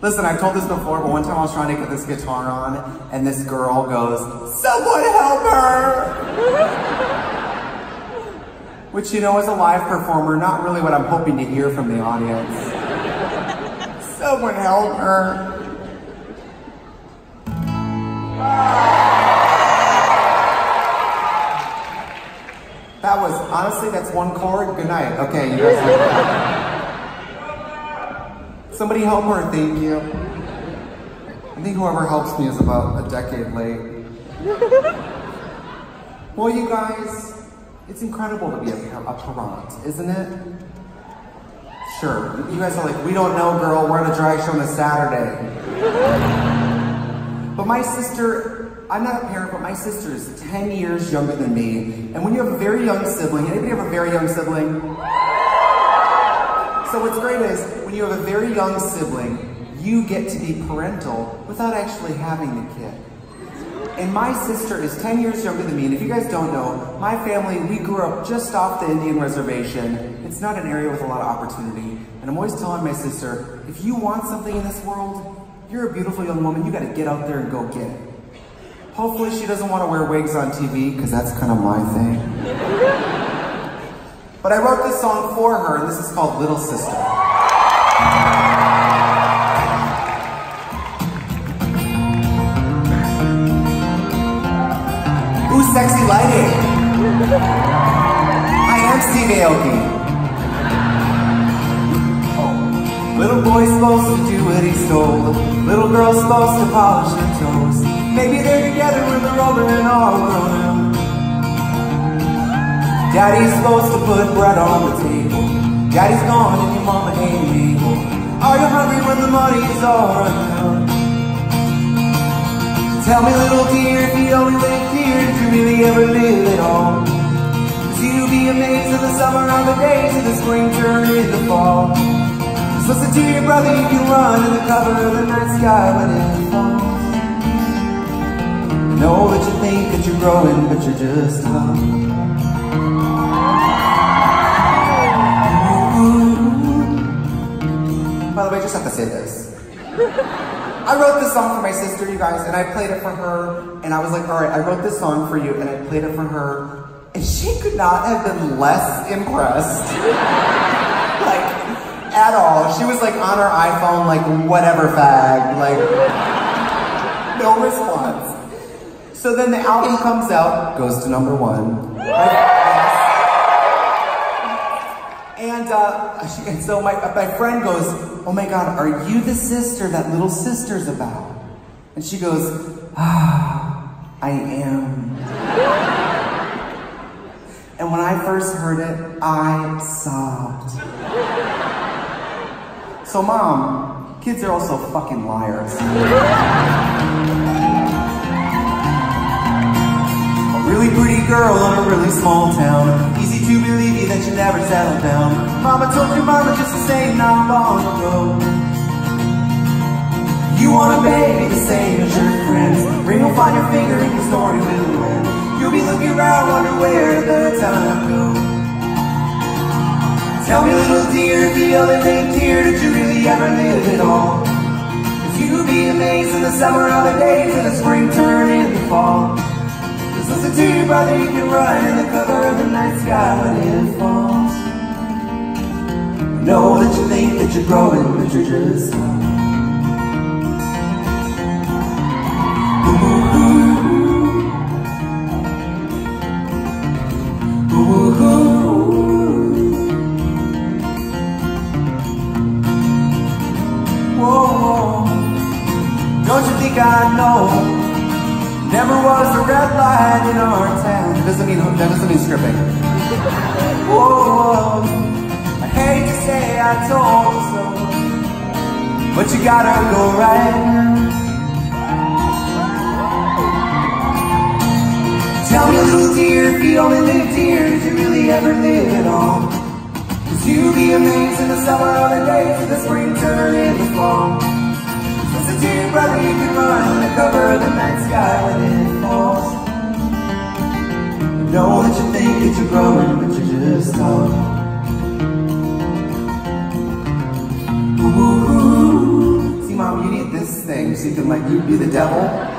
Listen, I've told this before, but one time I was trying to get this guitar on, and this girl goes, Someone help her! Which, you know, as a live performer, not really what I'm hoping to hear from the audience. Someone help her. That was, honestly, that's one chord. Good night. Okay, you guys. Somebody help her, thank you. I think whoever helps me is about a decade late. Well, you guys, it's incredible to be a, a parent, isn't it? Sure. You guys are like, we don't know, girl. We're on a drag show on a Saturday. But my sister, I'm not a parent, but my sister is 10 years younger than me. And when you have a very young sibling, anybody have a very young sibling? So what's great is, when you have a very young sibling, you get to be parental without actually having the kid. And my sister is 10 years younger than me, and if you guys don't know, my family, we grew up just off the Indian reservation. It's not an area with a lot of opportunity. And I'm always telling my sister, if you want something in this world, you're a beautiful young woman, you gotta get out there and go get it. Hopefully she doesn't want to wear wigs on TV, because that's kind of my thing. But I wrote this song for her, and this is called Little Sister. Sexy lighting. I am Steve Aoki. Little boy's supposed to do what he's told. Little girl's supposed to polish her toes. Maybe they're together when they're older and all grown up. Daddy's supposed to put bread on the table. Daddy's gone and your mama ain't able. Are you hungry when the money is all run out? Tell me, little dear, if you only lived here, did you really ever live at all? Cause you'd be amazed in the summer on the days of the spring turn into fall. Just listen to your brother, you can run in the cover of the night sky when it falls. Know that you think that you're growing, but you're just young. By the way, I just have to say this. I wrote this song for my sister, you guys, and I played it for her, and I was like, all right, I wrote this song for you, and I played it for her, and she could not have been less impressed. like, at all. She was like on her iPhone, like, whatever fag, like, no response. So then the album comes out, goes to number one. And, uh, and so my, my friend goes, oh my God, are you the sister that little sister's about? And she goes, ah, I am. and when I first heard it, I sobbed. So mom, kids are also fucking liars. A really pretty girl in a really small town. Easy to believe you that you never settled down. Mama told your mama just the same not long ago. You want a baby the same as your friends. Ring will find your finger and your story will end. You'll be looking around, wonder where the time goes. Tell me, little dear, you only lived here, did you really ever live at all? Cause you'd be amazed in the summer holidays and the spring turn into fall. Just listen to your brother, you can run in the cover of the night sky when it falls. I Know that you think that you're growing, but you're just. Don't you think I know? Never was a red light in our town. That doesn't mean that doesn't mean stripping. Whoa, whoa. I hate to say I told you so, but you gotta go right. Tell me, little dear, if you only lived here, did you really ever live at all? Cause you'd be amazed in the summer holidays, in the spring turn into fall. Just listen to your brother, thinking like you'd be the devil.